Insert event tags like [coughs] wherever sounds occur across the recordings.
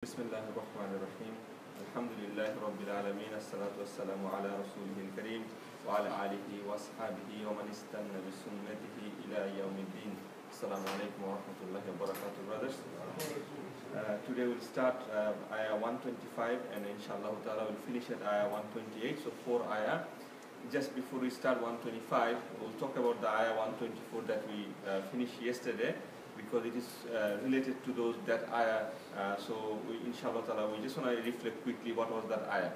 بسم الله الرحمن الرحيم الحمد لله رب العالمين الصلاة والسلام على رسوله الكريم وعلى آله وأصحابه ومن استنى بسنته إلى يوم الدين السلام عليكم ورحمة الله وبركاته brothers uh, today we'll start uh, ayah 125 and inshallah ta'ala we'll finish at ayah 128 so four ayah just before we start 125 we'll talk about the ayah 124 that we uh, finished yesterday because it is uh, related to those that ayah. Uh, so we, inshallah ta'ala, we just want to reflect quickly what was that ayah.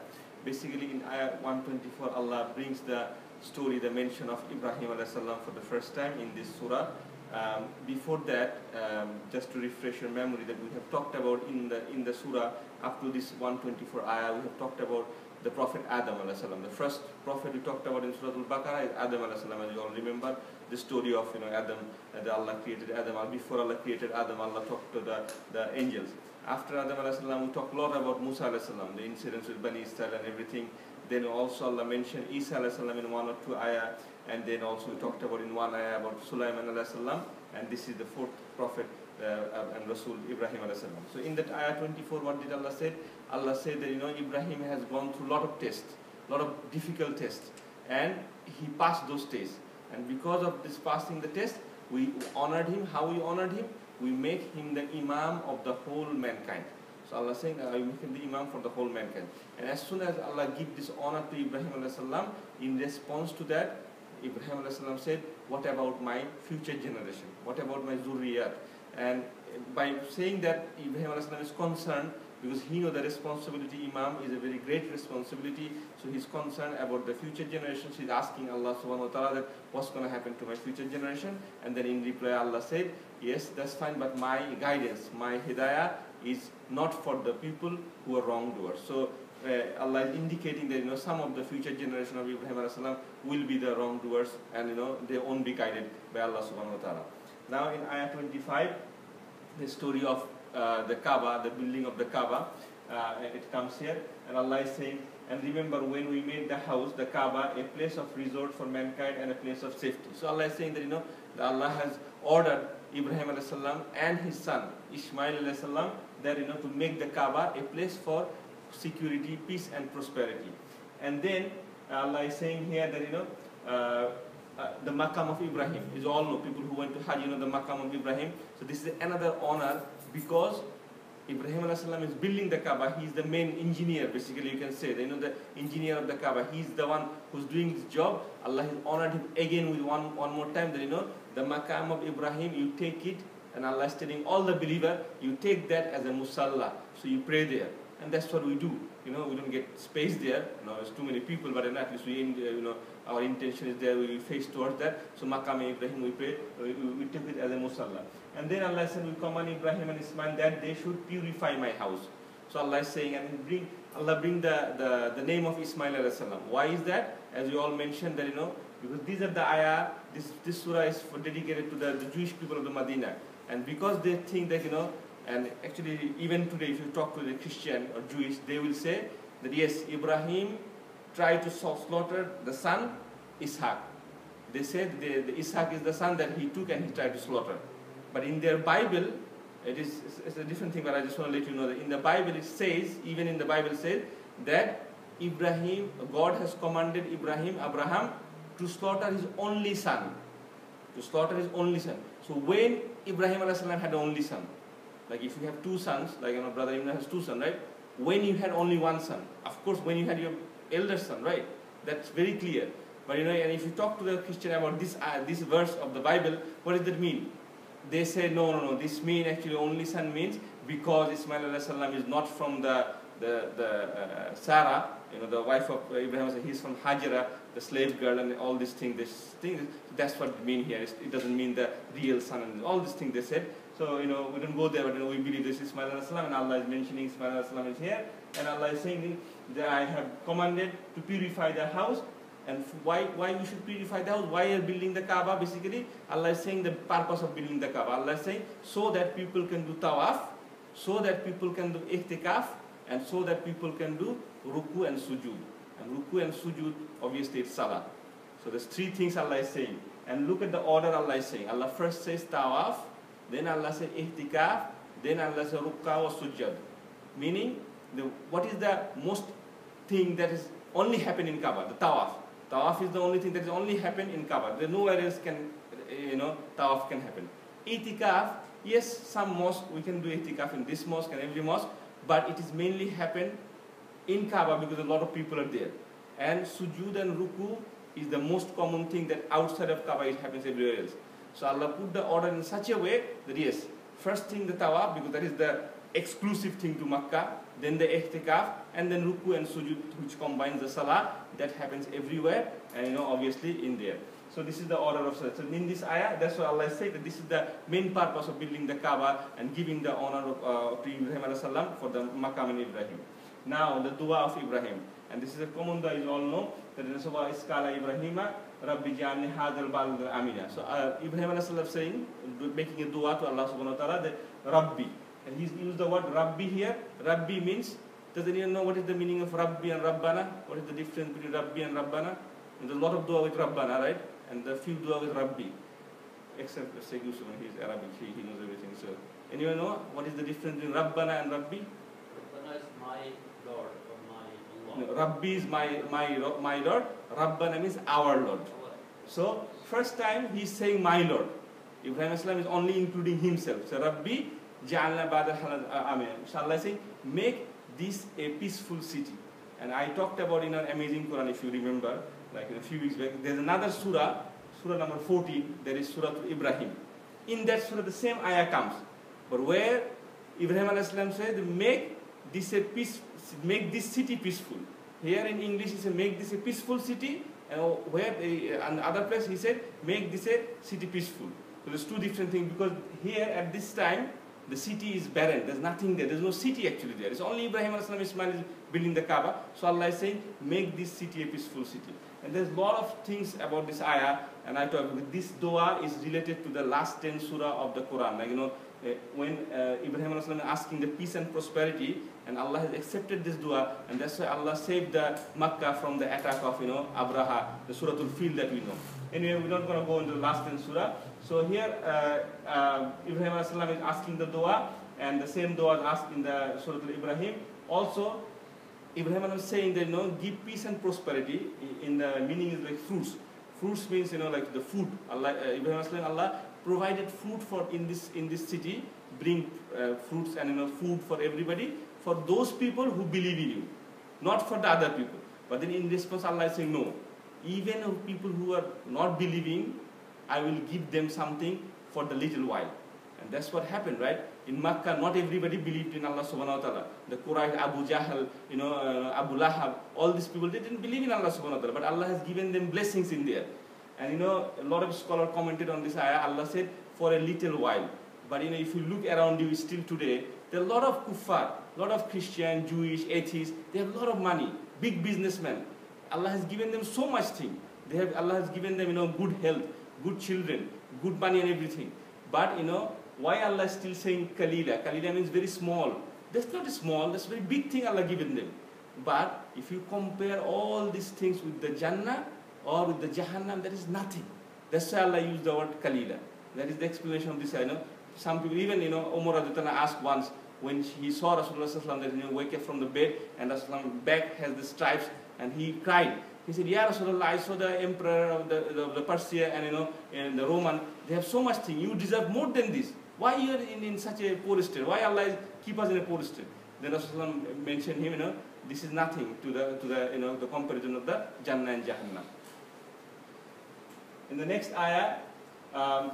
Basically in ayah 124, Allah brings the story, the mention of Ibrahim salam for the first time in this surah. Um, before that, um, just to refresh your memory that we have talked about in the in the surah up to this 124 ayah, we have talked about the Prophet Adam salam. The first prophet we talked about in Surah Al-Baqarah is Adam salam, as you all remember. The story of you know Adam uh, that Allah created Adam before Allah created Adam Allah talked to the, the angels. After Adam salam, we talked a lot about Musa salam, the incidents with Bani Israel and everything. Then also Allah mentioned Isa salam in one or two ayah and then also we talked about in one ayah about Sulaiman salam, and this is the fourth prophet uh, and Rasul Ibrahim salam. so in that ayah 24 what did Allah say Allah said that you know Ibrahim has gone through a lot of tests a lot of difficult tests and he passed those tests and because of this passing the test, we honored him. How we honored him? We make him the imam of the whole mankind. So Allah saying, I make him the imam for the whole mankind. And as soon as Allah give this honor to Ibrahim salam, in response to that, Ibrahim salam said, what about my future generation? What about my zuriyat? And by saying that Ibrahim is concerned because he know the responsibility imam is a very great responsibility so he's concerned about the future generations he's asking allah subhanahu wa ta'ala that what's going to happen to my future generation? And then in reply allah said yes that's fine but my guidance my hidayah is not for the people who are wrongdoers. So uh, Allah is indicating that you know some of the future generation of Ibrahim salam will be the wrongdoers and you know they won't be guided by Allah subhanahu wa ta'ala. Now in ayah 25 the story of uh, the Kaaba, the building of the Kaaba. Uh, it comes here, and Allah is saying, and remember when we made the house, the Kaaba, a place of resort for mankind and a place of safety. So Allah is saying that you know that Allah has ordered Ibrahim salam and his son Ishmael salam that you know to make the Kaaba a place for security, peace, and prosperity. And then Allah is saying here that you know. Uh, uh, the Maqam of Ibrahim is all know people who went to Hajj, you know the Maqam of Ibrahim. So this is another honor because Ibrahim is building the Kaaba. He's the main engineer, basically you can say. You know the engineer of the Kaaba. He's the one who's doing this job. Allah has honored him again with one one more time. That you know the Maqam of Ibrahim. You take it, and Allah is telling all the believer, you take that as a musalla. So you pray there, and that's what we do. You know we don't get space there. You know, there's too many people, but at least we uh, you know our intention is there, we face towards that. So Maqam Ibrahim, we pray, we, we take it as a musalla. And then Allah said, we command Ibrahim and Ismail that they should purify my house. So Allah is saying, and bring, Allah bring the, the, the name of Ismail salam. Why is that? As you all mentioned that, you know, because these are the ayah, this, this surah is for dedicated to the, the Jewish people of the Medina. And because they think that, you know, and actually even today if you talk to the Christian or Jewish, they will say that yes, Ibrahim tried to slaughter the son Ishaq. They said the, the Ishaq is the son that he took and he tried to slaughter. But in their Bible, it is it's a different thing, but I just want to let you know that in the Bible it says, even in the Bible says, that Ibrahim, God has commanded Ibrahim, Abraham, to slaughter his only son. To slaughter his only son. So when Ibrahim had only son, like if you have two sons, like you know, brother Ibrahim has two sons, right? When you had only one son, of course, when you had your elder son, right? That's very clear. But you know, and if you talk to the Christian about this uh, this verse of the Bible, what does that mean? They say no, no, no. This mean actually only son means because Ismail salam is not from the the the uh, Sarah, you know, the wife of Ibrahim. He's from Hajara, the slave girl, and all these things. This thing, that's what it mean here. It doesn't mean the real son and all these things they said. So you know, we don't go there, but you know, we believe this is Ismail salam, and Allah is mentioning Ismail salam is here, and Allah is saying that I have commanded to purify the house and why, why we should purify the house? Why are building the Kaaba? Basically, Allah is saying the purpose of building the Kaaba. Allah is saying so that people can do tawaf, so that people can do ihtikaf, and so that people can do ruku and sujud. And ruku and sujud, obviously, it's salah. So there's three things Allah is saying. And look at the order Allah is saying. Allah first says tawaf, then Allah says ihtikaf, then Allah says rukka or sujud. Meaning, the, what is the most thing that is only happen in Kaaba? The tawaf. Tawaf is the only thing that is only happen in Kaaba. There nowhere else can, you know, tawaf can happen. Itikaf, yes, some mosque we can do itikaf in this mosque and every mosque, but it is mainly happen in Kaaba because a lot of people are there. And sujud and ruku is the most common thing that outside of Kaaba it happens everywhere else. So Allah put the order in such a way that yes, first thing the tawaf because that is the exclusive thing to Makkah, then the ihtikaf, and then ruku and sujud which combines the salah that happens everywhere and you know obviously in there. So this is the order of salah. So in this ayah, that's why Allah said that this is the main purpose of building the Kaaba and giving the honor of, uh, to Ibrahim for the Maqam Ibrahim. Now the dua of Ibrahim. And this is a common dua you all know that is about Iskala Ibrahima Rabbi Jani Hadal Bal Amina. So uh, Ibrahim salam saying, making a dua to Allah subhanahu wa ta'ala that Rabbi. And he's used the word Rabbi here. Rabbi means, does anyone know what is the meaning of Rabbi and Rabbana? What is the difference between Rabbi and Rabbana? And there's a lot of dua with Rabbana, right? And the few dua with Rabbi. Except Sheikh Yusuf, he's Arabic, he, he knows everything. So, anyone know what is the difference between Rabbana and Rabbi? Is my Lord or my No, Rabbi is my, my, my Lord. Rabbana means our Lord. So, first time he's saying my Lord. Ibrahim Islam is only including himself. So, Rabbi, Ja'alna Ba'da halal, uh, Amen. Shall I say, make this a peaceful city. And I talked about in an amazing Quran, if you remember, like in a few weeks back, there's another surah, surah number 14, there is surah to Ibrahim. In that surah, the same ayah comes. But where Ibrahim Islam said, make this a peace, make this city peaceful. Here in English, he said, make this a peaceful city. And where, uh, and other place, he said, make this a city peaceful. So there's two different things because here at this time, the city is barren. There's nothing there. There's no city actually there. It's only Ibrahim Islam Ismail is building the Kaaba. So Allah is saying, make this city a peaceful city. And there's a lot of things about this ayah. And I talk this dua is related to the last 10 surah of the Quran. Like, you know, uh, when uh, Ibrahim Islam is asking the peace and prosperity, and Allah has accepted this dua, and that's why Allah saved the Makkah from the attack of, you know, Abraha, the Suratul Fil that we know. Anyway, we're not going to go into the last 10 surah. So here, uh, uh, Ibrahim is asking the dua, and the same dua is asked in the Surah Al-Ibrahim. Also, Ibrahim is saying that you know, give peace and prosperity. In the meaning is like fruits. Fruits means you know like the food. Allah, uh, Ibrahim Allah provided food for in this in this city. Bring uh, fruits and you know food for everybody for those people who believe in you, not for the other people. But then in response, Allah is saying no. Even people who are not believing, I will give them something for the little while. And that's what happened, right? In Makkah, not everybody believed in Allah subhanahu wa ta'ala. The Quraysh, Abu Jahl, you know, uh, Abu Lahab, all these people, they didn't believe in Allah subhanahu wa ta'ala. But Allah has given them blessings in there. And you know, a lot of scholars commented on this ayah. Allah said, for a little while. But you know, if you look around you still today, there are a lot of kuffar, a lot of Christian, Jewish, atheists. They have a lot of money, big businessmen. Allah has given them so much thing. They have, Allah has given them, you know, good health, good children, good money and everything. But, you know, why Allah is still saying Kalila? Kalila means very small. That's not small, that's a very big thing Allah given them. But if you compare all these things with the Jannah or with the Jahannam, there is nothing. That's why Allah used the word Kalila. That is the explanation of this. You know, some people, even you know, Umar asked once when he saw Rasulullah that he wake up from the bed and Rasulullah back has the stripes and he cried. He said, Yeah, Rasulullah, I saw the emperor of the, the, the Persia and you know, and the Roman. They have so much thing. You deserve more than this. Why you are in, in such a poor state? Why Allah keep us in a poor state? Then Rasulullah mentioned him, you know, this is nothing to the to the you know the comparison of the Jannah and Jahannam. In the next ayah, um,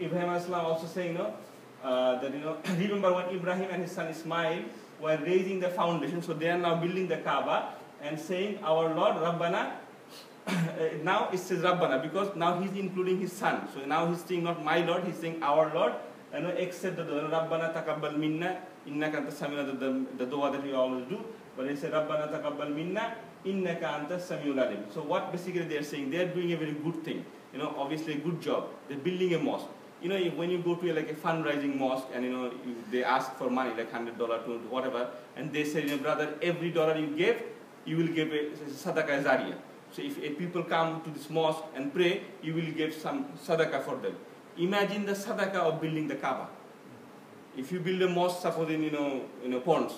Ibrahim also saying, you know, uh, that you know, [clears throat] remember when Ibrahim and his son Ismail were raising the foundation, so they are now building the Kaaba and saying, Our Lord Rabbana. [clears throat] now it says Rabbana because now he's including his son. So now he's saying not my Lord, he's saying our Lord. And except the Rabbana takabbal minna innaka anta samina the, the dua that we always do. But they say Rabbana takabbal minna innaka anta samiul alim. So what basically they are saying, they are doing a very good thing. You know, obviously a good job. They're building a mosque you know, when you go to a, like a fundraising mosque and you know they ask for money, like hundred dollar, to whatever, and they say, you know, brother, every dollar you give, you will give a sadaqah zariyah. So if, if people come to this mosque and pray, you will give some sadaqah for them. Imagine the sadaqah of building the Kaaba. If you build a mosque, suppose in you know, you know Ponds,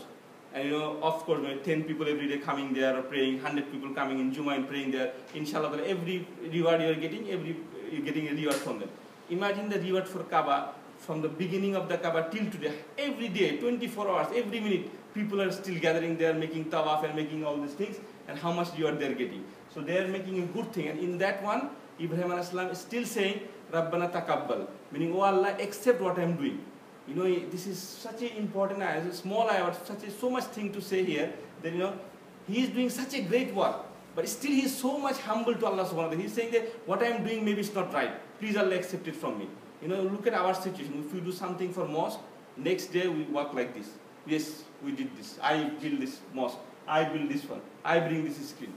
and you know, of course, you know, 10 people every day coming there or praying, 100 people coming in Juma and praying there. Inshallah, every reward you are getting, every you're getting a reward from them. Imagine the reward for Kaaba from the beginning of the Kaaba till today. Every day, 24 hours, every minute, people are still gathering there, making tawaf and making all these things, and how much reward they're getting. So they are making a good thing. And in that one, Ibrahim Aslam is still saying, Rabbana takabbal, meaning, Oh Allah, accept what I'm doing. You know, this is such an important ayah, a small ayah, such a, so much thing to say here that, you know, he is doing such a great work, but still he is so much humble to Allah subhanahu wa ta'ala. He's saying that what I am doing maybe is not right. Please Allah accept it from me. You know, look at our situation. If we do something for mosque, next day we work like this. Yes, we did this. I build this mosque. I build this one. I bring this screen.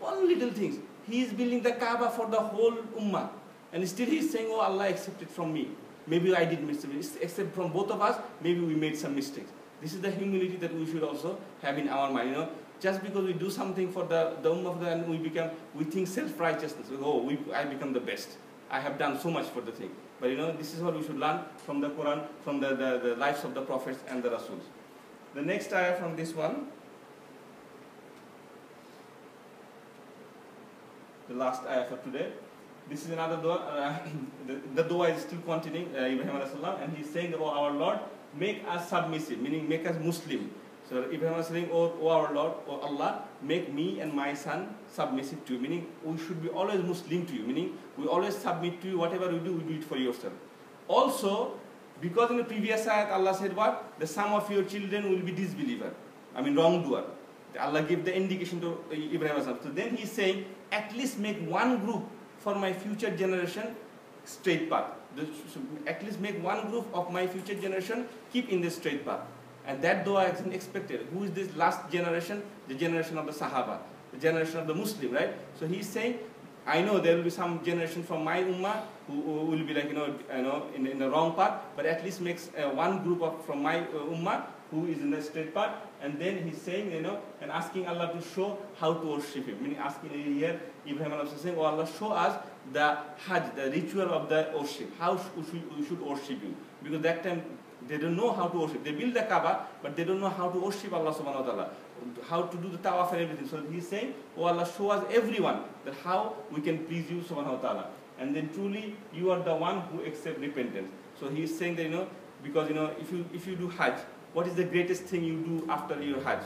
One little things. He is building the Kaaba for the whole ummah. And still he is saying, oh Allah accept it from me. Maybe I did mistakes. Except from both of us, maybe we made some mistakes. This is the humility that we should also have in our mind. You know, just because we do something for the, the of the and we become we think self-righteousness. Oh, we, I become the best. I have done so much for the thing. But you know, this is what we should learn from the Quran, from the, the, the lives of the prophets and the Rasuls. The next ayah from this one, the last ayah for today. This is another dua. Uh, [coughs] the, the dua is still continuing, uh, Ibrahim and he's saying, Oh our Lord, make us submissive, meaning make us Muslim. So Ibrahim is saying, oh, oh our Lord, oh Allah, make me and my son submissive to you. Meaning we should be always Muslim to you. Meaning we always submit to you. Whatever we do, we do it for yourself. Also, because in the previous ayat Allah said what? The sum of your children will be disbeliever. I mean wrongdoer. Allah gave the indication to Ibrahim. So then he's saying, at least make one group for my future generation straight path. At least make one group of my future generation keep in the straight path. And that dua is expected. Who is this last generation? The generation of the Sahaba, the generation of the Muslim, right? So he's saying, I know there will be some generation from my ummah who, who will be like, you know, you know in, in the wrong path, but at least makes uh, one group of from my uh, ummah who is in the straight path. And then he's saying, you know, and asking Allah to show how to worship Him. Meaning asking here, Ibrahim is saying, Oh Allah, show us the Hajj, the ritual of the worship. How should we should worship you? Because that time they don't know how to worship. They build the Kaaba, but they don't know how to worship Allah subhanahu wa ta'ala. How to do the tawaf and everything. So he's saying, Oh Allah, show us everyone that how we can please you subhanahu wa ta'ala. And then truly you are the one who accept repentance. So he's saying that, you know, because you know, if you if you do Hajj, what is the greatest thing you do after your Hajj?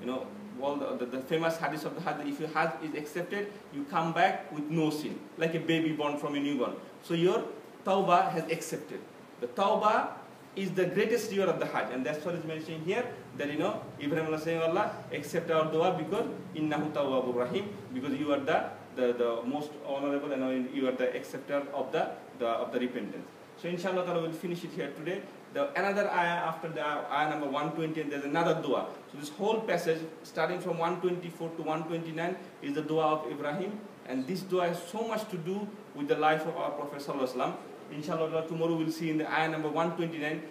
You know, all the, the, the, famous hadith of the Hajj, if your Hajj is accepted, you come back with no sin, like a baby born from a newborn. So your tawbah has accepted. The tawbah is the greatest reward of the Hajj. And that's what is mentioned here, that you know, Ibrahim Allah saying, Allah, accept our dua because innahu tawwabur rahim, because you are the, the, the most honorable and you are the acceptor of the, the, of the repentance. So inshallah we'll finish it here today. The, another ayah after the ayah number 120 and there's another dua. So this whole passage starting from 124 to 129 is the dua of Ibrahim and this dua has so much to do with the life of our Prophet Sallallahu Inshallah, tomorrow we'll see in the ayah number 129,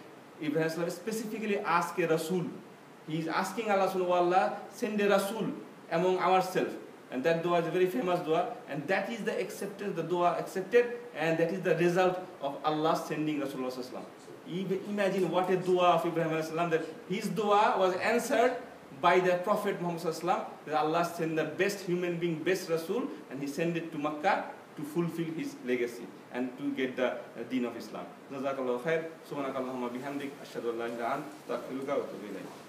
Ibrahim specifically asked a Rasul. He is asking Allah subhanahu wa ta'ala, send a Rasul among ourselves. And that dua is a very famous dua. And that is the acceptance, the dua accepted. And that is the result of Allah sending Rasulullah Wasallam. Imagine what a dua of Ibrahim that his dua was answered by the Prophet Muhammad that Allah sent the best human being, best Rasul, and he sent it to Makkah to fulfill his legacy and to get the uh, deen of Islam. Jazakallah khair. Subhanakallahumma bihamdik. Ashhadu an la ilaha illa anta